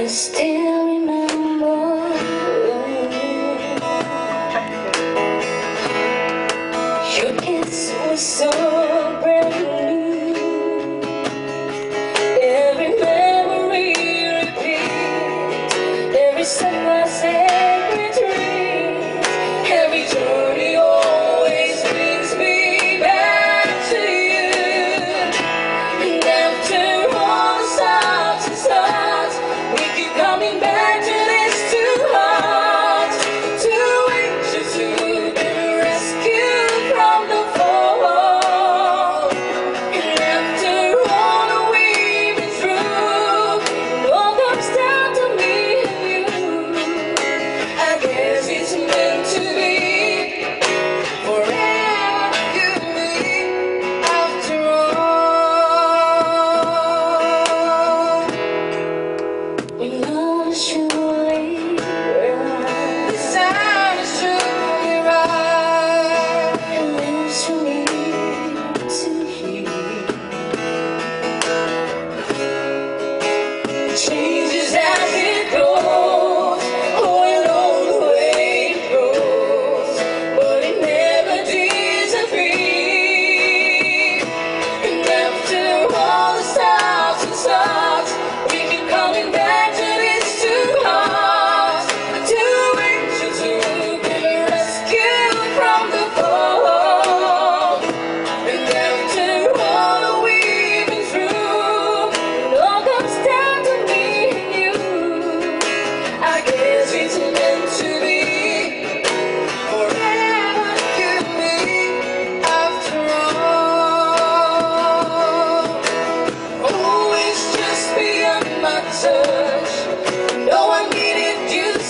I still remember Your kiss was so bright you.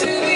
City.